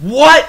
What?